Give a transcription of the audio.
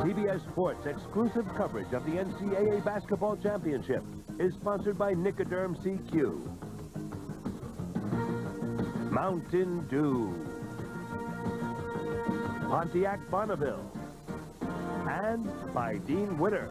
CBS Sports exclusive coverage of the NCAA Basketball Championship is sponsored by Nicoderm CQ. Mountain Dew. Pontiac Bonneville. And by Dean Witter.